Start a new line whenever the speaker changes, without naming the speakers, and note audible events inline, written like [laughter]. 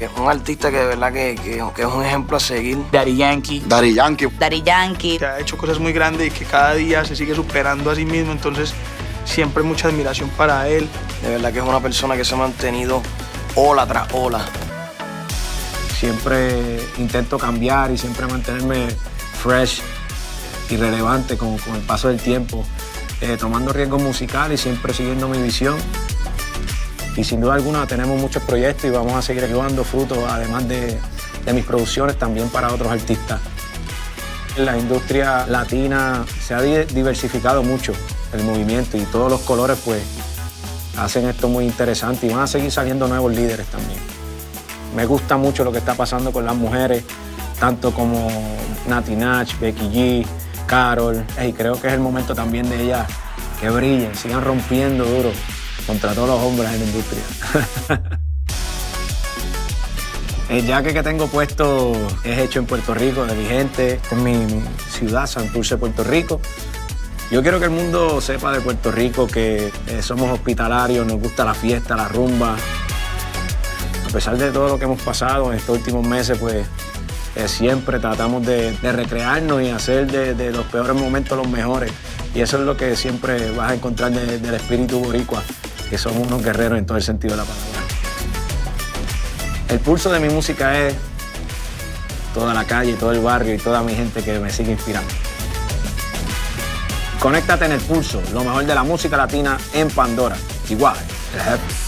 Es un artista que de verdad que, que- que es un ejemplo a seguir.
Daddy Yankee.
Daddy Yankee.
Daddy Yankee.
que ha hecho cosas muy grandes y que cada día se sigue superando a sí mismo, entonces siempre mucha admiración para él.
De verdad que es una persona que se ha mantenido ola tras ola.
Siempre intento cambiar y siempre mantenerme fresh y relevante con, con el paso del tiempo, eh, tomando riesgos musicales y siempre siguiendo mi visión. Y sin duda alguna tenemos muchos proyectos y vamos a seguir llevando frutos, además de, de mis producciones, también para otros artistas. La industria latina se ha di- diversificado mucho, el movimiento y todos los colores pues hacen esto muy interesante y van a seguir saliendo nuevos líderes también. Me gusta mucho lo que está pasando con las mujeres, tanto como Nati Nach, Becky G, Carol. Y creo que es el momento también de ellas que brillen, sigan rompiendo duro contra todos los hombres en la industria. [laughs] El jacket que tengo puesto es hecho en Puerto Rico, de mi gente. Es mi, ciudad, Santurce, Puerto Rico. Yo quiero que el mundo sepa de Puerto Rico que eh, somos hospitalarios, nos gusta la fiesta, la rumba. A pesar de todo lo que hemos pasado en estos últimos meses, pues eh, siempre tratamos de, recrearnos y hacer de, los peores momentos los mejores. Y eso es lo que siempre vas a encontrar de- del espíritu boricua, que somos unos guerreros en todo el sentido de la palabra. El pulso de mi música es toda la calle, todo el barrio y toda mi gente que me sigue inspirando. Conéctate en el pulso, lo mejor de la música latina en Pandora. Igual, el.